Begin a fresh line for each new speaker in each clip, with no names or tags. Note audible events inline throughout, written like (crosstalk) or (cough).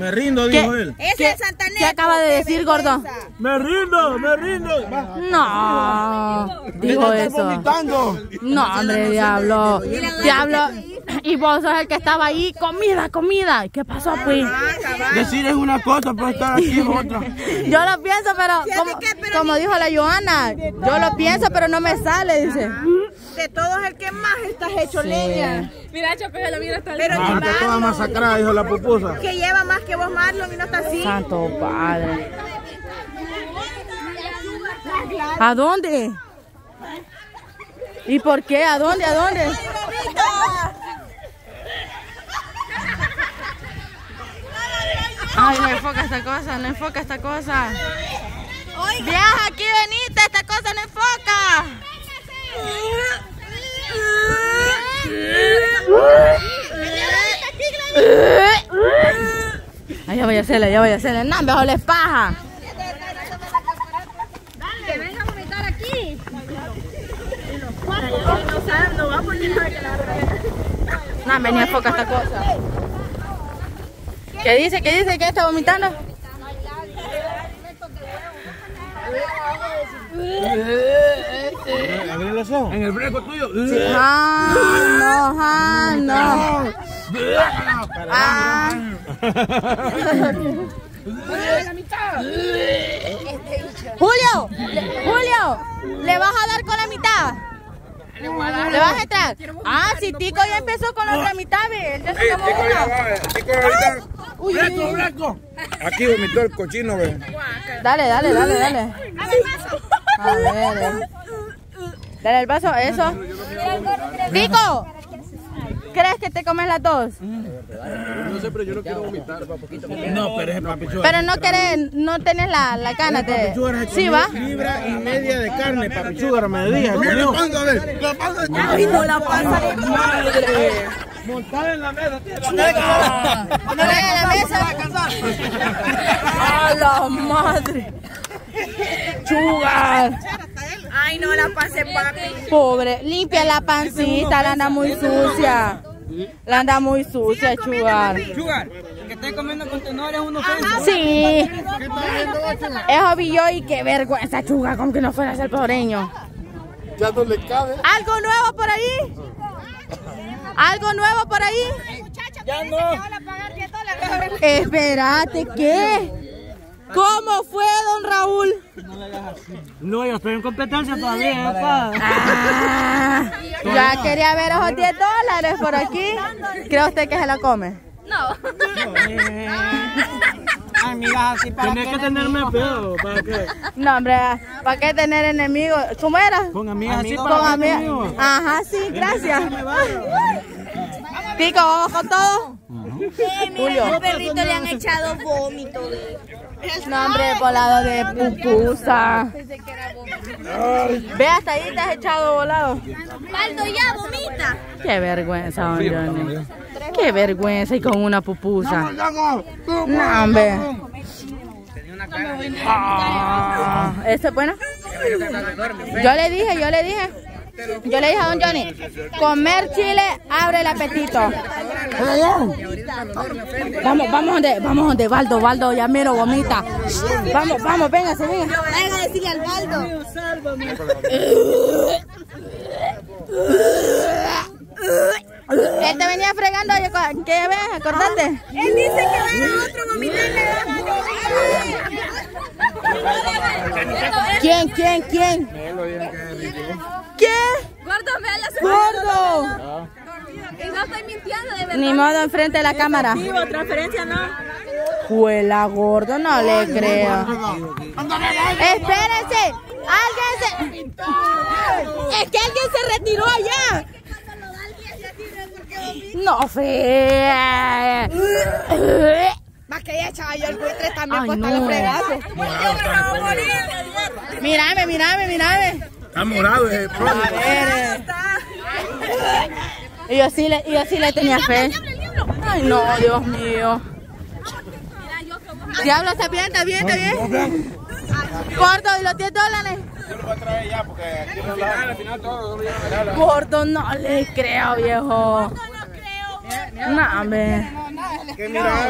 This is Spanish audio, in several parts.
Me rindo, dijo él.
Ese es Santander. ¿Qué acaba de decir, gordo?
Me rindo, me rindo.
No, dijo eso. No, hombre, diablo. Diablo. Y vos sos el que estaba ahí, comida, comida. ¿Qué pasó, pues?
Decir es una cosa, pero estar aquí es otra. (laughs)
Yo lo pienso, pero como, como dijo la Joana, yo lo pienso, pero no me sale, dice. De todos el que más estás hecho leña.
Mira, Choco, la vida está
Pero ah, está toda masacrada, dijo la pupusa.
Que lleva más que vos, Marlon, y no está así. Santo Padre. ¿A dónde? ¿Y por qué? ¿A dónde? ¿A dónde? Ay, no enfoca esta cosa, no enfoca esta cosa. Viaja, aquí venite, esta cosa no enfoca. Ay, ya voy a hacerle, ya voy a hacerle. No, mejor les paja.
Dale, venga a vomitar aquí.
No, venía enfoca esta cosa. ¿Qué dice? ¿Qué dice? ¿Qué está vomitando?
Abre los ojos. En el breco
Ah, no, ah, no. Ah. Julio, Julio, ¿le vas a dar con la mitad? ¿Le vas a entrar? Ah, si Tico ya empezó con la otra mitad, ve. ya se
Tico ya va, Tico ahorita. Blanco, blanco. Aquí vomitó el cochino, ve.
Dale, dale, dale, dale. A ver. Dale el vaso, eso. Tico, ¿crees que te comes las dos?
No sé, pero yo no quiero vomitar. No, pero es papichuga.
Pero no querés, no tenés la, la gana de... Sí, va.
Libra y media de carne, papichuga, me dije. La panza, ve. La panza.
Ay, no, la panza de madre.
Montada en la mesa, tío.
Ponela en la mesa. (laughs) A la madre. Chugar. Ay, no la papi. Pobre, limpia la pancita, la anda muy sucia. La anda muy sucia, Chugar.
Chugar, que esté comiendo contenedores uno
Sí. Es obvio y qué vergüenza, Chugar, como que no fuera pobreño.
Ya no le cabe.
¿Algo nuevo por ahí? ¿Algo nuevo por ahí?
Ya no.
Espérate, ¿qué? ¿Cómo fue, don Raúl?
No, yo estoy en competencia todavía, papá.
Ah, ya quería ver esos 10 dólares por aquí. ¿Cree usted que se la come?
No.
Amigas así para
Tienes que tenerme pedo, ¿para qué?
No, hombre, ¿para qué tener enemigos? ¿Cómo era?
Con amigas así
Con
para
amigas. Ajá, sí, gracias. Pico, vamos con todo. Julio.
Los perritos le han echado vómito.
No, hombre, volado de pupusa. Ve, hasta ahí te has echado volado.
Baldo, ya, vomita.
Qué vergüenza, don Johnny. Qué vergüenza y con una pupusa. No, hombre. Ah, ¿Este es bueno? Yo le dije, yo le dije. Yo le dije a don Johnny, comer chile abre el apetito. Vamos, vamos donde, vamos donde Baldo, Baldo ya miro vomita. Vamos, vamos, véngase, venga.
Venga a decirle al Baldo.
Él te venía fregando, yo- ¿qué ves? Acordate.
Él dice que va a otro vomitarle.
¿Quién, quién, quién? ¿Qué?
Gordo, me la
¡Gordo!
Y no estoy mintiendo, de verdad.
Ni modo enfrente de la cámara.
transferencia no.
Juela gordo, no le creo. Espérense, alguien se... Es que alguien se retiró allá. No, fe. Más que ella echaba yo el buitre también no. los fregazos. Mírame, mírame, mírame.
Está morado ese
A ver. Y yo sí le, yo sí le tenía fe. Ay, no, Dios mío. Diablo, está bien, está bien, está bien. Gordo, ¿y los 10 dólares?
Yo los voy a traer ya porque al al final todo
Gordo, no le creo, viejo. Gordo, no
creo. Mira,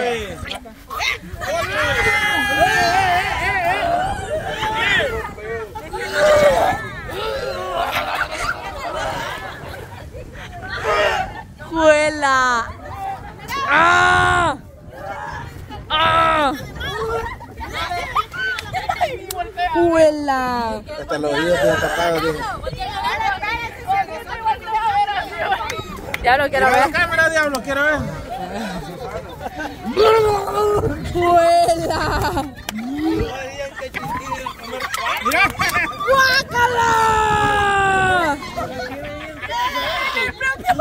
¡Juela! ¡Ah!
¡Ah! Diablo, quiero ver.
la cámara, diablo, quiero ver.
¡Guácala!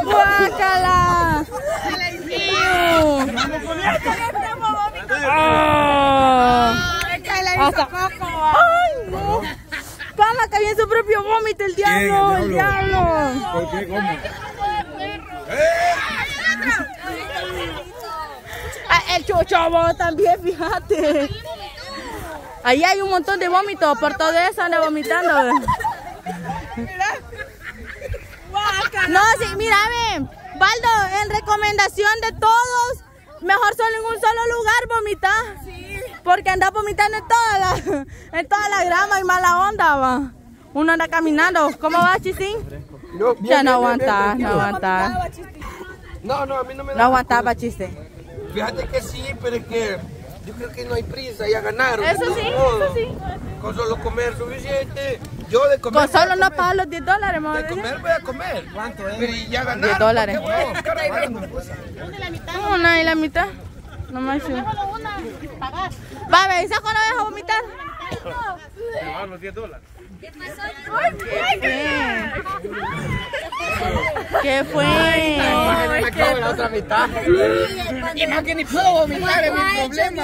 ¡Guácala! ¡Ah! Hasta- ¡Ay, no! ¡Cama, que viene su propio vómito el diablo! ¡El
el
diablo!
¿Por qué? ¿Cómo?
Ah, El vos también, fíjate. Ahí hay un montón de vómitos, por todo eso anda vomitando. No, sí, mira, ve, Baldo, en recomendación de todos, mejor solo en un solo lugar vomitar. Porque anda vomitando en toda la, en toda la grama y mala onda, va. Uno anda caminando. ¿Cómo va, Chisín?
No,
Ya no aguantas, no aguantas.
No, no, a mí no me
No aguantaba, chiste.
Fíjate que sí, pero es que yo creo que no hay prisa, ya ganaron.
Eso sí, eso sí.
Con solo comer suficiente. Yo de comer.
Con solo no pagar los 10 dólares,
De
mamá.
comer voy a comer. ¿Cuánto es? Pero y ya ganaron.
10 dólares.
¿por qué voy a buscar pagando?
Una y la mitad. No más. sí. Va, ¿me dices cuándo vas a vomitar? ¿Qué fue?
Me acabo la otra mitad. Y más que ni puedo vomitar, es mi problema.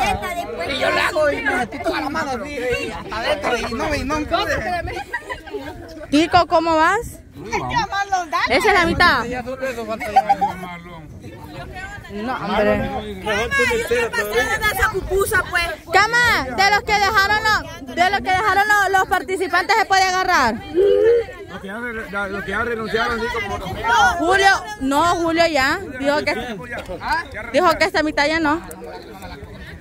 Y yo le hago y me metí toda la mano así, y hasta adentro, y no me no me.
Kiko, ¿cómo vas? ¿Esa es la mitad? No, hombre.
pues.
Cama, de los que dejaron los, de los que dejaron los, los participantes se puede agarrar.
Los que ya, los que ya renunciaron, así como los
Julio, no, Julio ya. Dijo que, dijo que esta mitad ya no.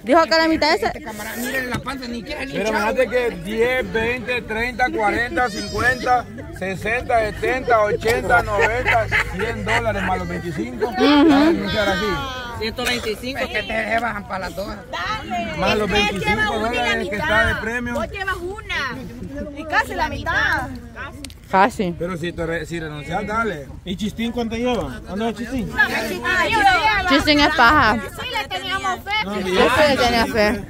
Dijo que la mitad es...
Camarada, miren la panza, ni quiere ni
Pero fíjate que 10, 20, 30, 40, 50, 60, 70, 80, 90, 100 dólares más los 25. Van a anunciar así.
125 es que te bajan para las dos.
Más los 25 dólares que está de premio.
Vos llevas una. Y casi la mitad.
Casi.
Pero si, te re- si renuncias, dale. ¿Y Chistín cuánto lleva? ¿Anda Chistín?
Chisín es paja. Yo sí le tenía fe.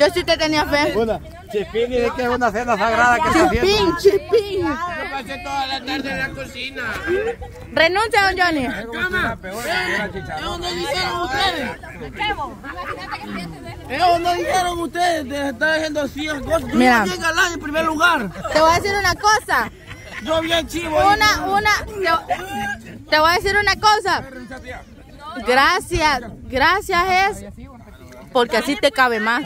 Yo sí te tenía fe.
Chispín dice que es una cena sagrada que está haciendo.
Chipín, chipín.
Pasé toda la tarde en la cocina.
Renuncia, don Johnny.
Era peor, era chicharrón.
Eso no dijeron ustedes, te está diciendo así el gozo. Tú
Mira.
bien galán en primer lugar.
Te voy a decir una cosa.
Yo bien chivo.
Una, una. Te, te voy a decir una cosa. Gracias, gracias es porque así te cabe más.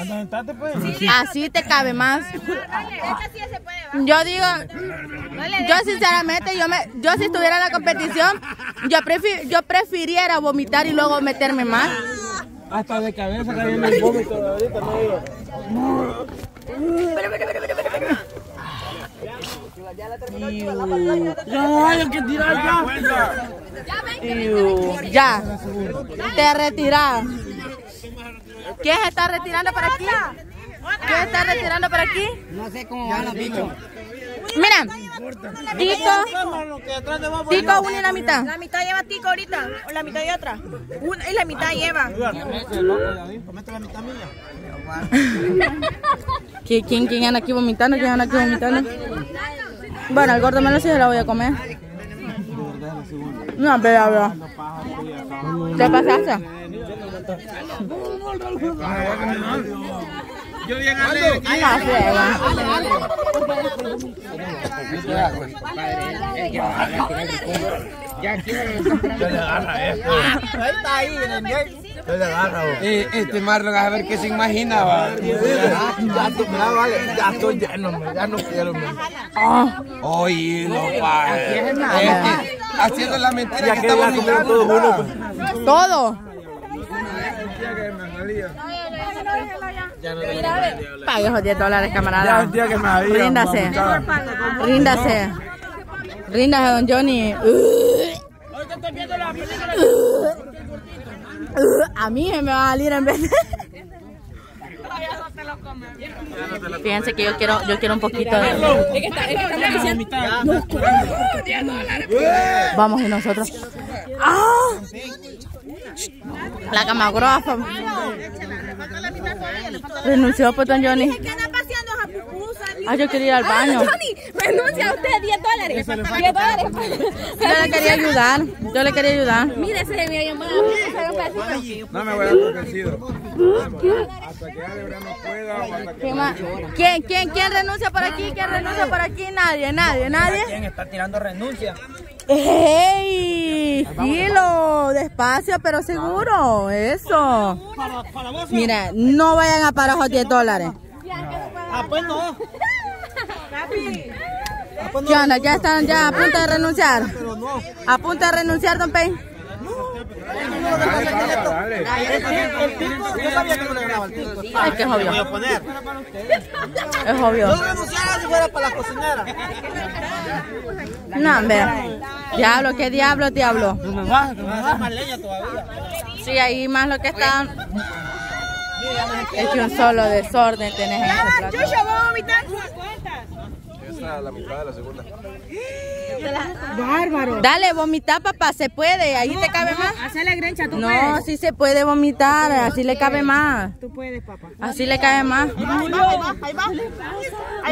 Así te cabe más. Yo digo, yo sinceramente, yo me, yo si estuviera en la competición, yo prefi- yo prefiriera vomitar y luego meterme más.
Hasta de cabeza cayendo el vómito de ahorita, no digo.
Ya no hay que tirar ya.
Ya, te retiras. ¿Quién se está retirando para aquí? ¿Quién se está retirando para aquí?
No sé cómo van los bichos.
Mira, Tico, Tico, una y la mitad.
La mitad lleva Tico ahorita. O la mitad de otra. Una y la mitad lleva. (laughs)
¿Qui- ¿Quién, quién anda aquí vomitando? ¿Quién anda aquí vomitando? Bueno, el gordo me lo sí se lo voy a comer. No, pero, pero. ¿Te pasaste?
Yo bien alegre.
Ah, friega.
Eh, este Marlon, a ver qué se imaginaba. Ya, vale, ya estoy lleno, ya no quiero. me. Oye, no, pa. Este, haciendo la mentira que está vomitando. mira.
Todo. Pague esos 10 dólares, camarada. Ríndase. Ríndase. Ríndase, don Johnny. A mí me va a salir en vez de... Fíjense que yo quiero, yo quiero un poquito de... Vamos y nosotros. ¡Ah! La camarógrafa. Renunció pues don Johnny.
¿Qué anda paseando a pupusa?
Ah, yo quería ir al baño.
Johnny, renuncia a usted 10 dólares. 10 dólares.
Yo le quería ayudar. Yo le quería ayudar.
Mire, se me llamado.
No me voy a dar por vencido. Hasta que no pueda o hasta que...
¿Quién? ¿Quién, quién, quién renuncia por aquí? ¿Quién renuncia por aquí? Nadie, nadie, nadie.
¿Quién está tirando renuncia?
¡Ey! Gilo, despacio, pero seguro. Eso. Mira, no vayan a parar los 10 dólares.
Ah, pues no.
¿Qué onda? ¿Ya están ya a punto de renunciar? ¿A punto de renunciar, don Pei?
Dale, papá, dale.
El tipo, yo sabía que no le ganaba el tipo.
Ay, que es obvio. Es obvio.
Yo renunciara si fuera para la cocinera.
No, hombre. Diablo, ¿qué diablo, diablo? Sí, ahí más lo que están. Es que un solo desorden tenés en ese plato.
La mitad de la segunda.
Bárbaro.
Dale, vomita, papá, se puede. Ahí te cabe más.
Hacer la grencha, tú
No, sí se puede vomitar. Así le cabe más.
Tú puedes, papá.
Así le cabe más.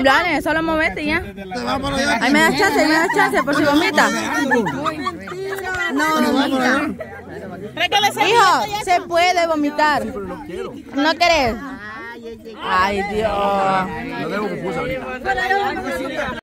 Dale, solo movete ya. Ahí me das chance, me das chance por si vomita. No, no vomita. Hijo, se puede vomitar. ¿No querés? Ay, Dios.
No tengo pupusa ahorita.